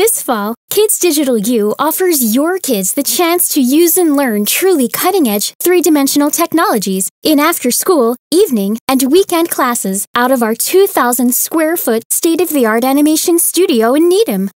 This fall, Kids Digital U offers your kids the chance to use and learn truly cutting edge three dimensional technologies in after school, evening, and weekend classes out of our 2,000 square foot state of the art animation studio in Needham.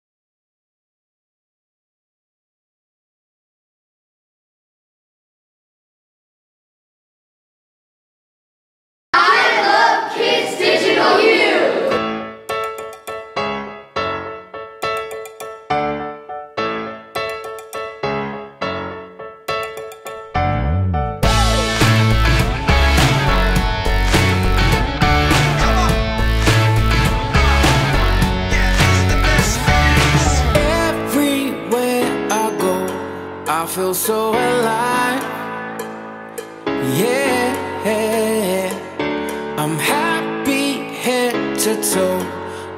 I feel so alive. Yeah, I'm happy head to toe.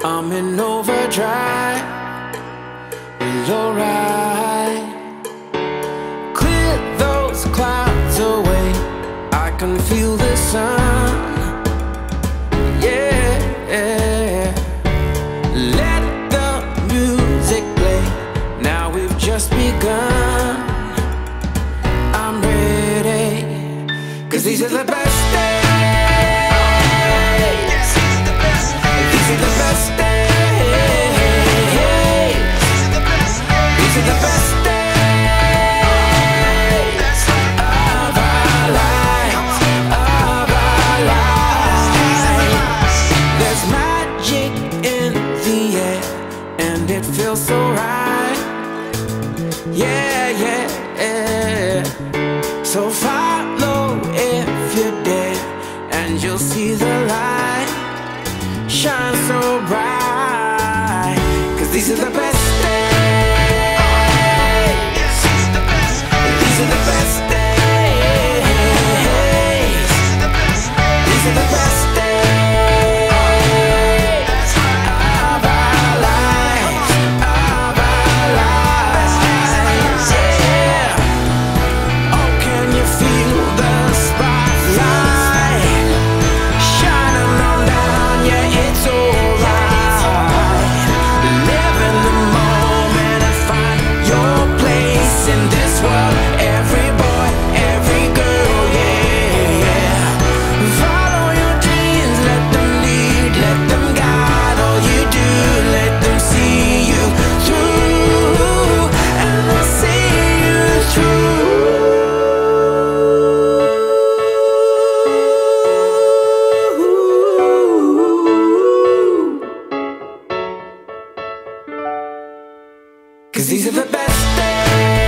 I'm in overdrive. Well, alright. Clear those clouds away. I can feel the sun. Cause these are the best days. These are the best days. These are the best days of our lives. Of our lives. There's magic in the air, and it feels so right. Yeah, yeah, yeah. So follow and you'll see the light shine so bright. Cause these are the best Cause these are the best days.